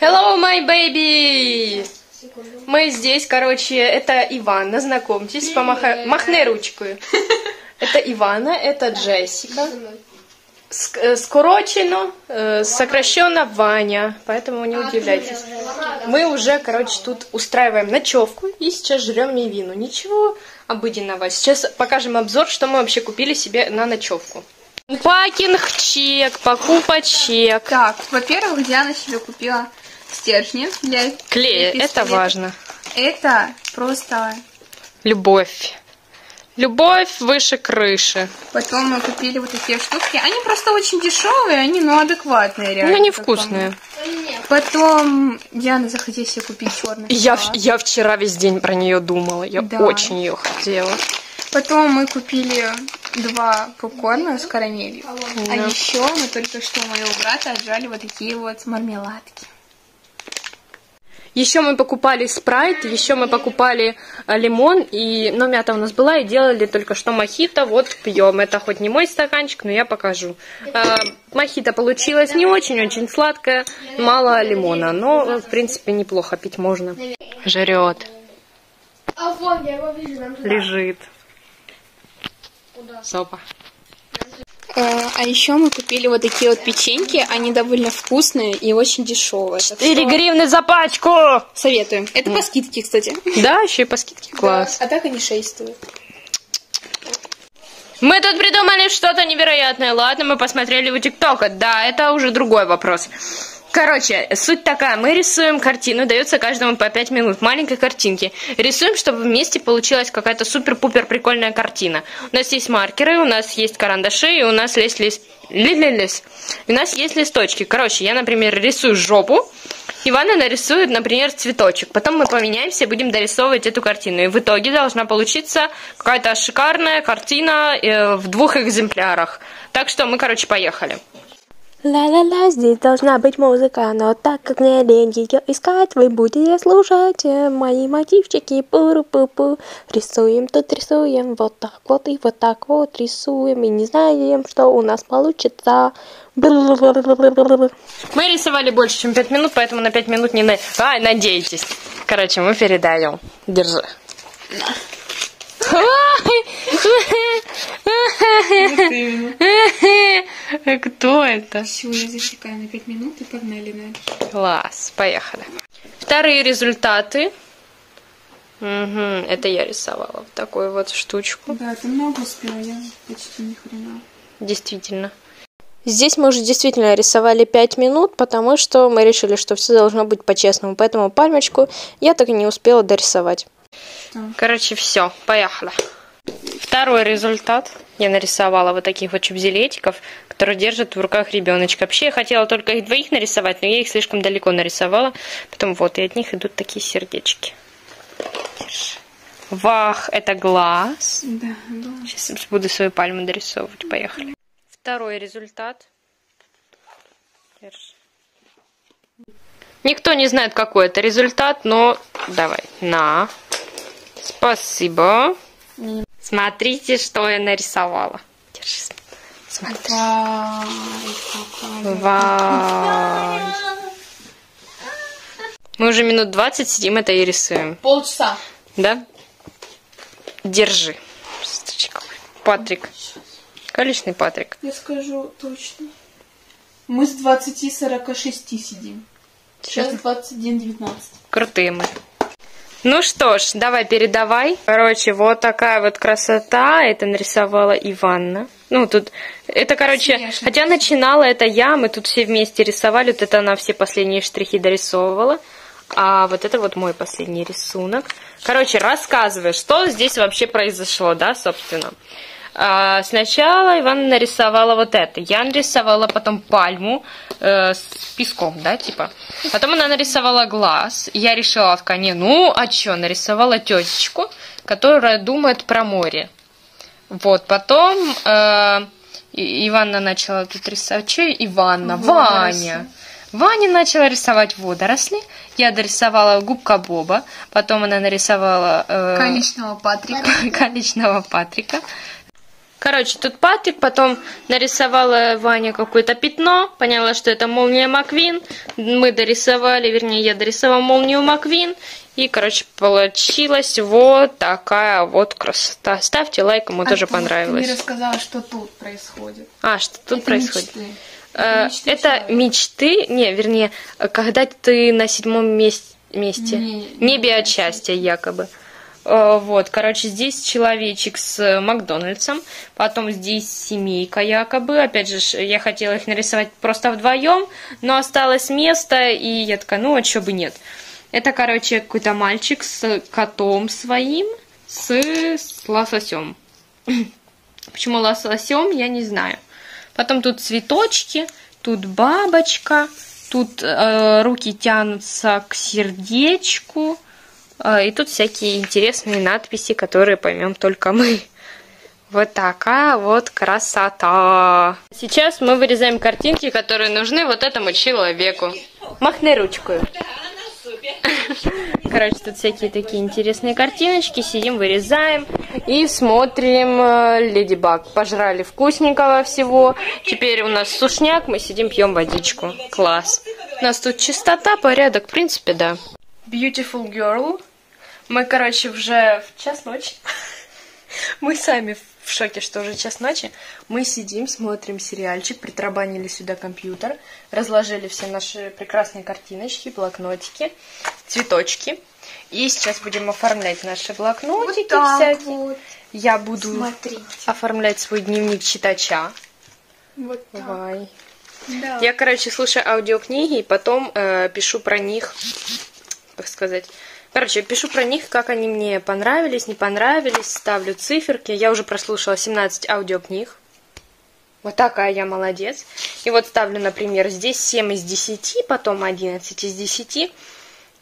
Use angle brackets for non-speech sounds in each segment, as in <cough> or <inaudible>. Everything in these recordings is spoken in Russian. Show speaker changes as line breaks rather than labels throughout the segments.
Hello, my baby! Мы здесь, короче, это Ивана, знакомьтесь, помаха... махни ручкой. <laughs> Это Ивана, это Джессика. Ск- э, Скорочено, э, сокращенно Ваня, поэтому не удивляйтесь. Мы уже, короче, тут устраиваем ночевку и сейчас жрем мивину. Ничего обыденного. Сейчас покажем обзор, что мы вообще купили себе на ночевку. Пакинг чек, покупочек.
Так, во-первых, Диана себе купила стержни для
Клея, это важно.
Это просто...
Любовь. Любовь выше крыши.
Потом мы купили вот такие штуки. Они просто очень дешевые, они, ну, адекватные реально.
Ну, они
как
вкусные.
Потом Диана захотела себе купить черный
Я, я вчера весь день про нее думала. Я
Да.
очень ее хотела.
Потом мы купили два попкорна с карамелью. А
Да.
еще мы только что у моего брата отжали вот такие вот мармеладки.
Еще мы покупали спрайт, еще мы покупали э, лимон, и, ну, мята у нас была, и делали только что мохито, вот пьем. Это хоть не мой стаканчик, но я покажу. Э, мохито получилось не очень-очень сладкое, мало лимона, но, в принципе, неплохо пить можно. Жрет,
А вон, я его вижу, нам туда.
лежит. Сопа.
А, а еще мы купили вот такие вот печеньки. Они довольно вкусные и очень дешевые. Так
4
что
гривны за пачку!
Советуем. Это по скидке, кстати.
Да, еще и по скидке класс.
А так они 6 стоят.
Мы тут придумали что-то невероятное. Ладно, мы посмотрели у ТикТока. Да, это уже другой вопрос. Короче, суть такая. Мы рисуем картину, дается каждому по 5 минут маленькой картинки. Рисуем, чтобы вместе получилась какая-то супер-пупер прикольная картина. У нас есть маркеры, у нас есть карандаши, и у нас есть лист... ли- ли- лис. У нас есть листочки. Короче, я, например, рисую жопу, Ивана нарисует, например, цветочек. Потом мы поменяемся и будем дорисовывать эту картину. И в итоге должна получиться какая-то шикарная картина э, в двух экземплярах. Так что мы, короче, поехали.
Ла-ла-ла, здесь должна быть музыка, но так как мне лень ее искать, вы будете слушать э, мои мотивчики, пуру-пу-пу. Рисуем тут, рисуем, вот так вот и вот так вот рисуем, и не знаем, что у нас получится.
Мы рисовали больше, чем 5 минут, поэтому на 5 минут не... На... Ай, надейтесь. Короче, мы передаем. Держи. <laughs> Кто это?
Все, я засекаю на 5 минут и погнали дальше.
Класс, поехали. Вторые результаты. Мгм, это я рисовала вот такую вот штучку.
Да, ты много успела, я почти ни хрена.
Действительно.
Здесь мы уже действительно рисовали 5 минут, потому что мы решили, что все должно быть по-честному. Поэтому пальмочку я так и не успела дорисовать.
Короче, все, поехали. Второй результат. Я нарисовала вот таких вот чубзилетиков, которые держат в руках ребеночка. Вообще я хотела только их двоих нарисовать, но я их слишком далеко нарисовала. Потом вот, и от них идут такие сердечки. Держи. Вах, это глаз.
Да, да.
Сейчас буду свою пальму дорисовывать. Поехали. Второй результат. Держи. Никто не знает, какой это результат, но давай. На. Спасибо. Смотрите, что я нарисовала. Смотри. Вай. Мы уже минут 20 сидим это и рисуем.
Полчаса.
Да? Держи. Патрик. Количный Патрик.
Я скажу точно. Мы с 20-46 сидим. Сейчас 21-19.
Крутые мы. Ну что ж, давай передавай. Короче, вот такая вот красота. Это нарисовала Иванна. Ну, тут, это, короче,
Смешно.
хотя начинала это я, мы тут все вместе рисовали, вот это она все последние штрихи дорисовывала. А вот это вот мой последний рисунок. Короче, рассказывай, что здесь вообще произошло, да, собственно. А, сначала Иван нарисовала вот это. Я нарисовала потом пальму э, с песком, да, типа. Потом она нарисовала глаз. Я решила в коне, ну, а чё, нарисовала тетечку, которая думает про море. Вот, потом э, Иванна начала тут рисовать. Че Иванна? Ваня. Ваня начала рисовать водоросли. Я дорисовала губка Боба. Потом она нарисовала... э,
Конечного Патрика. <laughs>
Количного Патрика. Короче, тут Патрик, потом нарисовала Ваня какое-то пятно, поняла, что это молния Маквин. Мы дорисовали, вернее, я дорисовала молнию Маквин. И, короче, получилась вот такая вот красота. Ставьте лайк, кому тоже
Антон, Ты
понравилось.
не рассказала, что тут происходит.
А, что тут
Это
происходит?
мечты.
Э,
мечты
Это
человека.
мечты, не, вернее, когда ты на седьмом месте, месте
Не-
небе
не
от счастья, якобы. Э, Вот, короче, здесь человечек с Макдональдсом, потом здесь семейка якобы. Опять же, я хотела их нарисовать просто вдвоем, но осталось место, и я такая, ну, а чё бы нет. Это, короче, какой-то мальчик с котом своим, с, с лососем. <clears throat> Почему лососем, я не знаю. Потом тут цветочки, тут бабочка, тут э, руки тянутся к сердечку, э, и тут всякие интересные надписи, которые поймем только мы. Вот такая вот красота. Сейчас мы вырезаем картинки, которые нужны вот этому человеку. Махни ручкой. Короче, тут всякие такие интересные картиночки. Сидим, вырезаем и смотрим э, Леди Баг. Пожрали вкусненького всего. Теперь у нас сушняк, мы сидим, пьем водичку. Класс. У нас тут чистота, порядок, в принципе, да. Beautiful girl. Мы, короче, уже в час ночи. <laughs> Мы сами в шоке, что уже час ночи. Мы сидим, смотрим сериальчик, притрабанили сюда компьютер, разложили все наши прекрасные картиночки, блокнотики, цветочки. И сейчас будем оформлять наши блокнотики
Вот так
всякие.
вот.
Я буду
Смотрите.
оформлять свой дневник читача.
Вот так.
Давай.
Да.
Я, короче, слушаю аудиокниги и потом э, пишу про них, как сказать. Короче, пишу про них, как они мне понравились, не понравились, ставлю циферки. Я уже прослушала 17 аудиокниг. Вот такая я молодец. И вот ставлю, например, здесь 7 из 10, потом 11 из 10.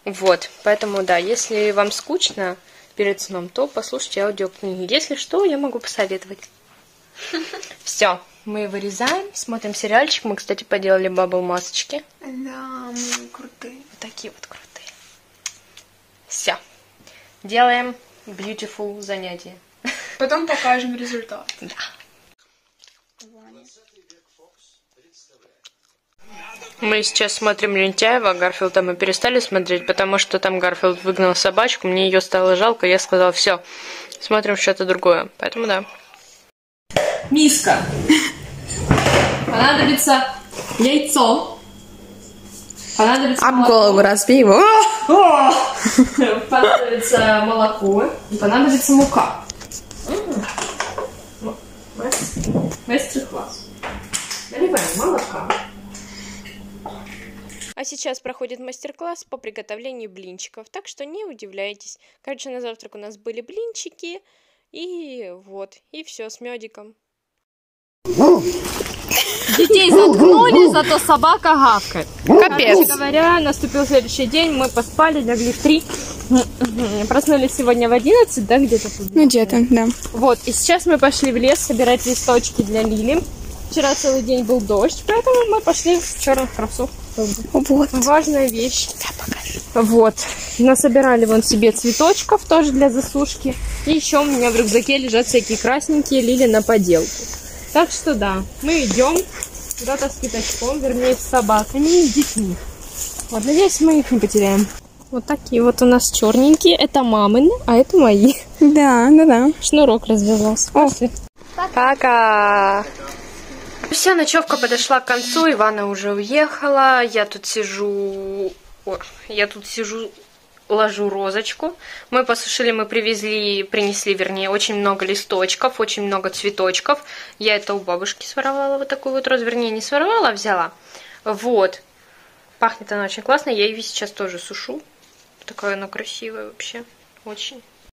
Вот, поэтому, да, если вам скучно перед сном, то послушайте аудиокниги. Если что, я могу посоветовать. <laughs> Все, мы вырезаем, смотрим сериальчик. Мы, кстати, поделали bubble масочки.
Да, крутые.
Вот такие вот крутые. Делаем beautiful занятие.
Потом покажем результат.
Да. Мы сейчас смотрим Лентяева, Гарфилда мы перестали смотреть, потому что там Гарфилд выгнал собачку, мне ее стало жалко, я сказала, все, смотрим что-то другое. Поэтому да. Миска. Понадобится яйцо. Понадобится
Об голову разбей его. <laughs>
Понадобится молоко и понадобится мука. Мастер-класс. Наливаем молока. А сейчас проходит мастер-класс по приготовлению блинчиков, так что не удивляйтесь. Короче, на завтрак у нас были блинчики, и вот, и все с медиком. Детей заткнули, зато собака гавкает. Короче говоря, наступил следующий день, мы поспали, легли в 3. Проснулись сегодня в 11, да, где-то?
Ну, где-то, да.
Вот, и сейчас мы пошли в лес собирать листочки для Лили. Вчера целый день был дождь, поэтому мы пошли в черных кроссовках.
Вот.
Важная вещь. Вот. Насобирали вон себе цветочков тоже для засушки. И еще у меня в рюкзаке лежат всякие красненькие лили на поделку. Так что да, мы идем куда-то с пятачком, вернее с собаками и с детьми. Вот, надеюсь, мы их не потеряем. Вот такие вот у нас черненькие. Это мамины, а это мои.
Да, да, да.
Шнурок развязался. Пошли. Пока. Вся ночевка подошла к концу, Ивана уже уехала. Я тут сижу... О, я тут сижу, ложу розочку. Мы посушили, мы привезли, принесли, вернее, очень много листочков, очень много цветочков. Я это у бабушки своровала, вот такую вот розу. Вернее, не своровала, а взяла. Вот. Пахнет она очень классно. Я ее сейчас тоже сушу. Такая она красивая вообще. Очень.